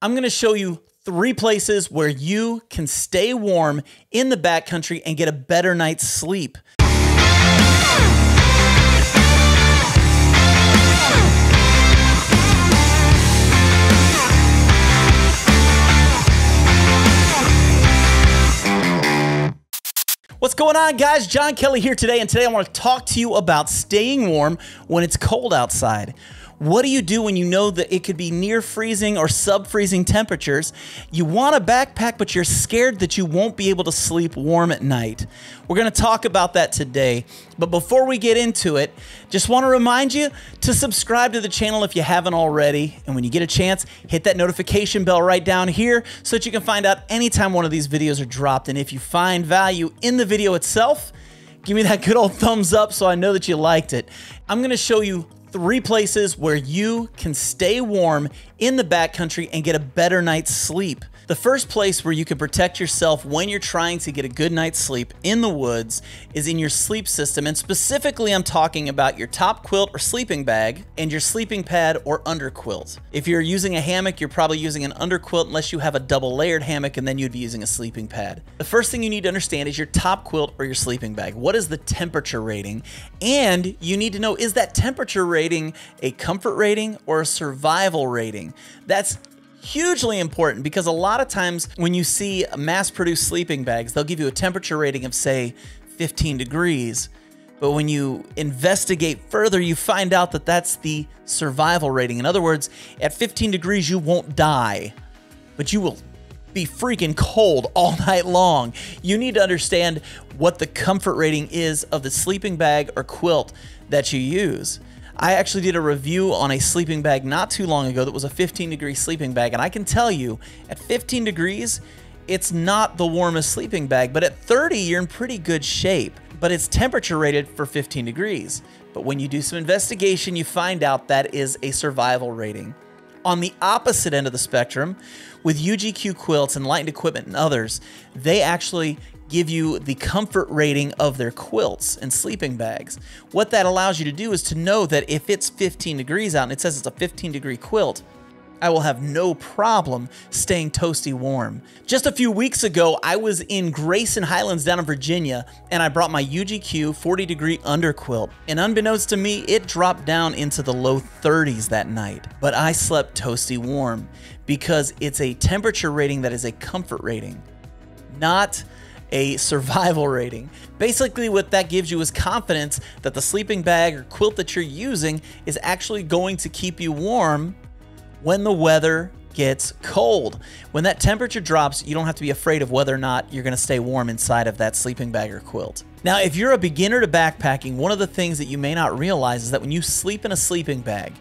I'm going to show you three places where you can stay warm in the backcountry and get a better night's sleep. What's going on, guys? John Kelley here today, and today I want to talk to you about staying warm when it's cold outside. What do you do when you know that it could be near freezing or sub freezing temperatures? You want a backpack, but you're scared that you won't be able to sleep warm at night. We're going to talk about that today. But before we get into it, just want to remind you to subscribe to the channel if you haven't already. And when you get a chance, hit that notification bell right down here so that you can find out anytime one of these videos are dropped. And if you find value in the video itself, give me that good old thumbs up so I know that you liked it. I'm going to show you three places where you can stay warm in the backcountry and get a better night's sleep. The first place where you can protect yourself when you're trying to get a good night's sleep in the woods is in your sleep system. And specifically, I'm talking about your top quilt or sleeping bag and your sleeping pad or underquilt. If you're using a hammock, you're probably using an underquilt unless you have a double layered hammock and then you'd be using a sleeping pad. The first thing you need to understand is your top quilt or your sleeping bag. What is the temperature rating? And you need to know is that temperature rating a comfort rating or a survival rating? That's hugely important because a lot of times when you see mass produced sleeping bags, they'll give you a temperature rating of, say, 15 degrees. But when you investigate further, you find out that that's the survival rating. In other words, at 15 degrees, you won't die, but you will be freaking cold all night long. You need to understand what the comfort rating is of the sleeping bag or quilt that you use. I actually did a review on a sleeping bag not too long ago that was a 15 degree sleeping bag, and I can tell you at 15 degrees, it's not the warmest sleeping bag, but at 30, you're in pretty good shape. But it's temperature rated for 15 degrees. But when you do some investigation, you find out that is a survival rating. On the opposite end of the spectrum, with UGQ quilts and Enlightened Equipment and others, they actually give you the comfort rating of their quilts and sleeping bags. What that allows you to do is to know that if it's 15 degrees out and it says it's a 15 degree quilt, I will have no problem staying toasty warm. Just a few weeks ago, I was in Grayson Highlands down in Virginia, and I brought my UGQ 40 degree underquilt. And unbeknownst to me, it dropped down into the low 30s that night. But I slept toasty warm because it's a temperature rating that is a comfort rating, not a survival rating. Basically, what that gives you is confidence that the sleeping bag or quilt that you're using is actually going to keep you warm when the weather gets cold. When that temperature drops, you don't have to be afraid of whether or not you're going to stay warm inside of that sleeping bag or quilt. Now, if you're a beginner to backpacking, one of the things that you may not realize is that when you sleep in a sleeping bag,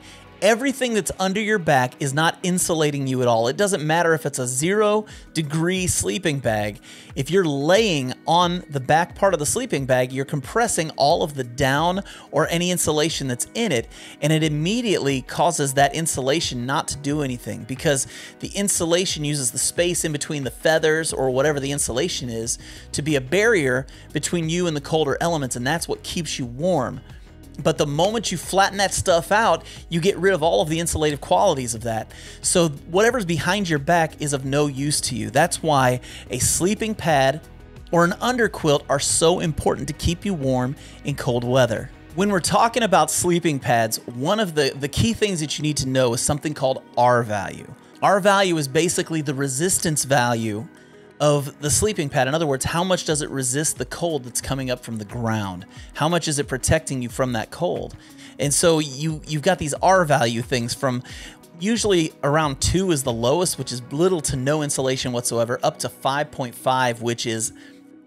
everything that's under your back is not insulating you at all. It doesn't matter if it's a zero degree sleeping bag. If you're laying on the back part of the sleeping bag, you're compressing all of the down or any insulation that's in it, and it immediately causes that insulation not to do anything because the insulation uses the space in between the feathers or whatever the insulation is to be a barrier between you and the colder elements, and that's what keeps you warm. But the moment you flatten that stuff out, you get rid of all of the insulative qualities of that. So whatever's behind your back is of no use to you. That's why a sleeping pad or an underquilt are so important to keep you warm in cold weather. When we're talking about sleeping pads, one of the, the key things that you need to know is something called R value. R value is basically the resistance value of the sleeping pad. In other words, how much does it resist the cold that's coming up from the ground? How much is it protecting you from that cold? And so you you've got these R value things from usually around 2 is the lowest, which is little to no insulation whatsoever, up to 5.5, which is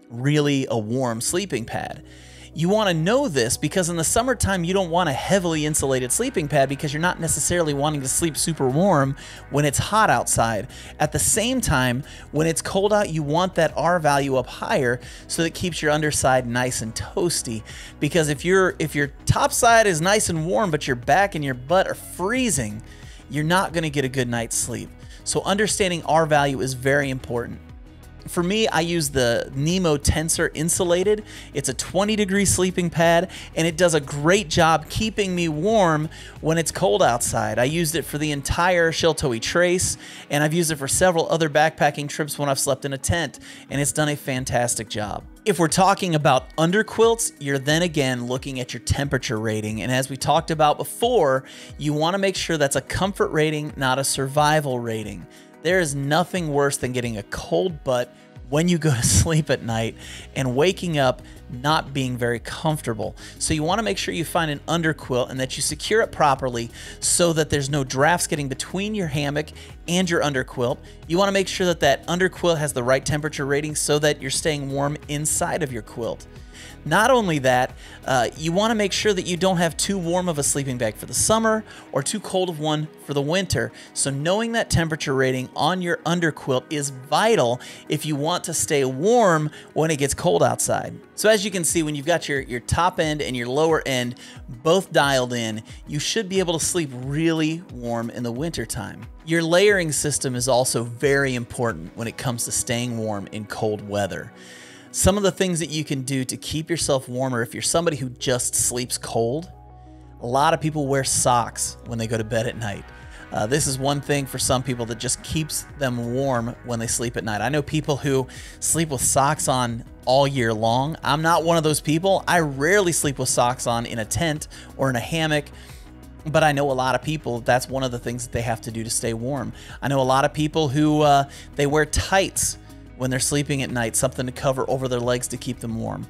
really a warm sleeping pad. You want to know this because in the summertime, you don't want a heavily insulated sleeping pad because you're not necessarily wanting to sleep super warm when it's hot outside. At the same time, when it's cold out, you want that R value up higher so that it keeps your underside nice and toasty. Because if your if your top side is nice and warm, but your back and your butt are freezing, you're not going to get a good night's sleep. So understanding R value is very important. For me, I use the Nemo Tensor Insulated. It's a 20 degree sleeping pad and it does a great job keeping me warm when it's cold outside. I used it for the entire Sheltowee Trace and I've used it for several other backpacking trips when I've slept in a tent and it's done a fantastic job. If we're talking about underquilts, you're then again looking at your temperature rating. And as we talked about before, you want to make sure that's a comfort rating, not a survival rating. There is nothing worse than getting a cold butt when you go to sleep at night and waking up not being very comfortable. So you want to make sure you find an underquilt and that you secure it properly so that there's no drafts getting between your hammock and your underquilt. You want to make sure that that underquilt has the right temperature rating so that you're staying warm inside of your quilt. Not only that, uh, you want to make sure that you don't have too warm of a sleeping bag for the summer or too cold of one for the winter. So knowing that temperature rating on your underquilt is vital if you want to stay warm when it gets cold outside. So as you can see, when you've got your, your top end and your lower end both dialed in, you should be able to sleep really warm in the wintertime. Your layering system is also very important when it comes to staying warm in cold weather. Some of the things that you can do to keep yourself warmer if you're somebody who just sleeps cold, a lot of people wear socks when they go to bed at night. Uh, this is one thing for some people that just keeps them warm when they sleep at night. I know people who sleep with socks on all year long. I'm not one of those people. I rarely sleep with socks on in a tent or in a hammock. But I know a lot of people, that's one of the things that they have to do to stay warm. I know a lot of people who uh, they wear tights when they're sleeping at night, something to cover over their legs to keep them warm.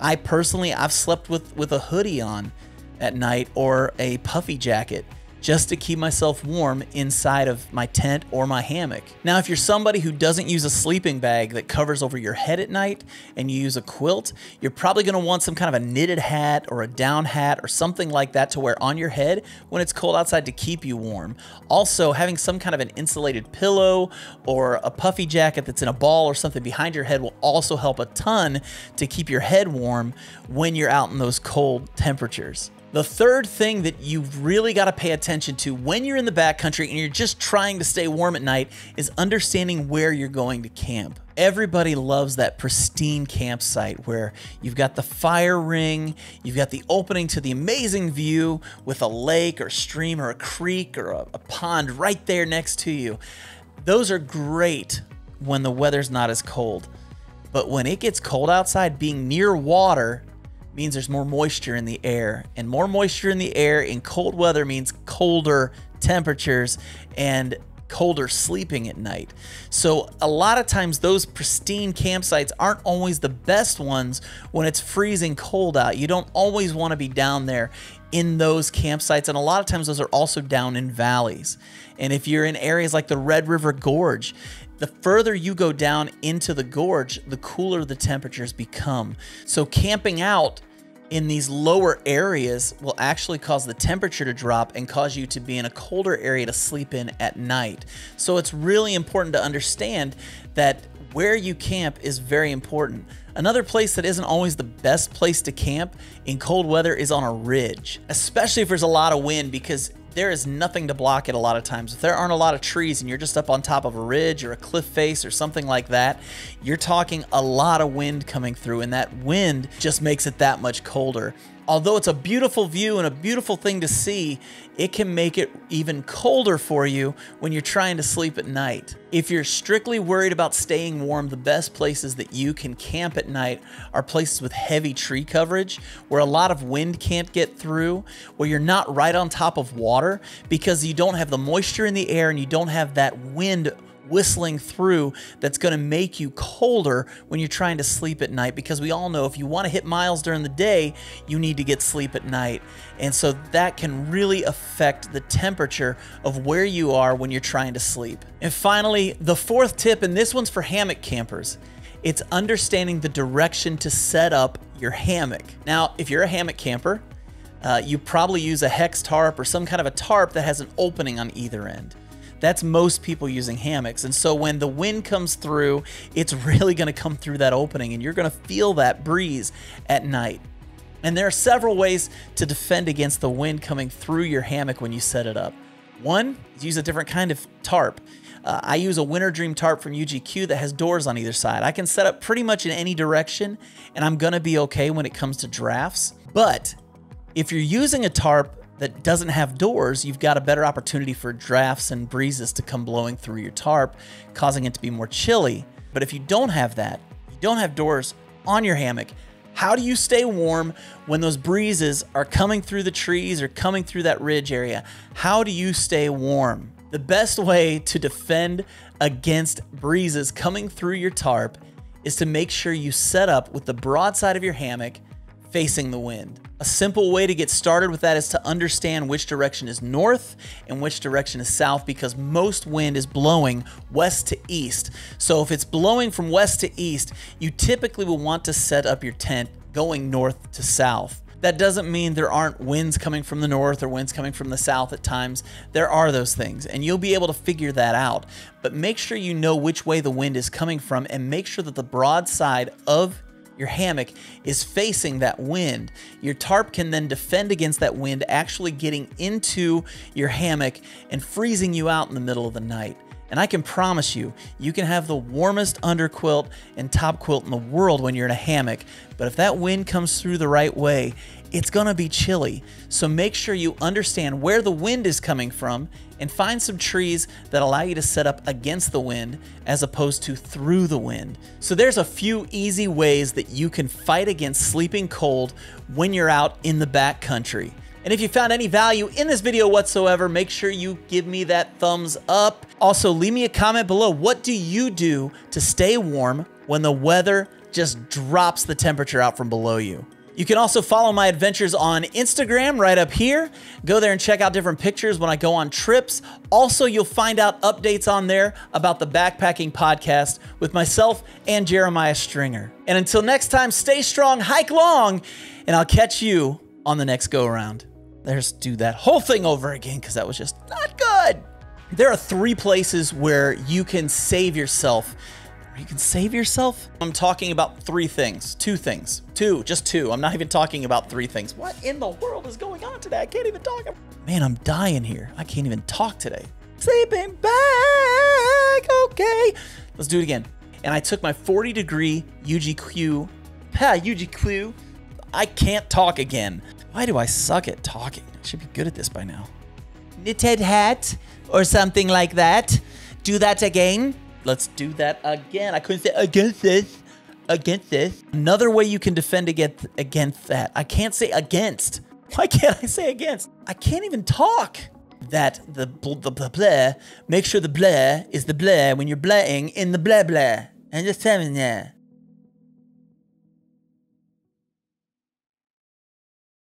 I personally, I've slept with, with a hoodie on at night or a puffy jacket just to keep myself warm inside of my tent or my hammock. Now, if you're somebody who doesn't use a sleeping bag that covers over your head at night and you use a quilt, you're probably gonna want some kind of a knitted hat or a down hat or something like that to wear on your head when it's cold outside to keep you warm. Also, having some kind of an insulated pillow or a puffy jacket that's in a ball or something behind your head will also help a ton to keep your head warm when you're out in those cold temperatures. The third thing that you've really got to pay attention to when you're in the backcountry and you're just trying to stay warm at night is understanding where you're going to camp. Everybody loves that pristine campsite where you've got the fire ring, you've got the opening to the amazing view with a lake or stream or a creek or a, a pond right there next to you. Those are great when the weather's not as cold. But when it gets cold outside, being near water means there's more moisture in the air. And more moisture in the air in cold weather means colder temperatures and colder sleeping at night. So a lot of times those pristine campsites aren't always the best ones when it's freezing cold out. You don't always want to be down there in those campsites and a lot of times those are also down in valleys. And if you're in areas like the Red River Gorge, the further you go down into the gorge, the cooler the temperatures become. So camping out in these lower areas will actually cause the temperature to drop and cause you to be in a colder area to sleep in at night. So it's really important to understand that where you camp is very important. Another place that isn't always the best place to camp in cold weather is on a ridge, especially if there's a lot of wind because there is nothing to block it a lot of times. If there aren't a lot of trees and you're just up on top of a ridge or a cliff face or something like that, you're talking a lot of wind coming through, and that wind just makes it that much colder although it's a beautiful view and a beautiful thing to see, it can make it even colder for you when you're trying to sleep at night. If you're strictly worried about staying warm, the best places that you can camp at night are places with heavy tree coverage, where a lot of wind can't get through, where you're not right on top of water because you don't have the moisture in the air and you don't have that wind whistling through that's going to make you colder when you're trying to sleep at night because we all know if you want to hit miles during the day, you need to get sleep at night. And so that can really affect the temperature of where you are when you're trying to sleep. And finally, the fourth tip, and this one's for hammock campers. It's understanding the direction to set up your hammock. Now, if you're a hammock camper, uh, you probably use a hex tarp or some kind of a tarp that has an opening on either end. That's most people using hammocks. And so when the wind comes through, it's really going to come through that opening and you're going to feel that breeze at night. And there are several ways to defend against the wind coming through your hammock when you set it up. One is use a different kind of tarp. Uh, I use a Winterdream tarp from UGQ that has doors on either side. I can set up pretty much in any direction, and I'm gonna be okay when it comes to drafts. But if you're using a tarp that doesn't have doors, you've got a better opportunity for drafts and breezes to come blowing through your tarp, causing it to be more chilly. But if you don't have that, you don't have doors on your hammock, how do you stay warm when those breezes are coming through the trees or coming through that ridge area? How do you stay warm? The best way to defend against breezes coming through your tarp is to make sure you set up with the broadside of your hammock facing the wind. A simple way to get started with that is to understand which direction is north and which direction is south because most wind is blowing west to east. So if it's blowing from west to east, you typically will want to set up your tent going north to south. That doesn't mean there aren't winds coming from the north or winds coming from the south at times. There are those things, and you'll be able to figure that out. But make sure you know which way the wind is coming from and make sure that the broadside of your hammock is facing that wind. Your tarp can then defend against that wind actually getting into your hammock and freezing you out in the middle of the night. And I can promise you, you can have the warmest underquilt and top quilt in the world when you're in a hammock, but if that wind comes through the right way, it's gonna be chilly. So make sure you understand where the wind is coming from and find some trees that allow you to set up against the wind as opposed to through the wind. So there's a few easy ways that you can fight against sleeping cold when you're out in the back country. And if you found any value in this video whatsoever, make sure you give me that thumbs up. Also, leave me a comment below. What do you do to stay warm when the weather just drops the temperature out from below you? You can also follow my adventures on Instagram right up here. Go there and check out different pictures when I go on trips. Also, you'll find out updates on there about the backpacking podcast with myself and Jeremiah Stringer. And until next time, stay strong, hike long, and I'll catch you on the next go around. Let's do that whole thing over again because that was just not good. There are three places where you can save yourself. You can save yourself? I'm talking about three things. Two things. Two, just two. I'm not even talking about three things. What in the world is going on today? I can't even talk. Man, I'm dying here. I can't even talk today. Sleeping bag. Okay. Let's do it again. And I took my 40 degree UGQ. Ha, UGQ. I can't talk again. Why do I suck at talking? I should be good at this by now. Knitted hat or something like that. Do that again. Let's do that again. I couldn't say against this. Against this. Another way you can defend against against that. I can't say against. Why can't I say against? I can't even talk. That the bl- the blah, blah make sure the blah is the blah when you're blaying in the blah blah. And just telling you.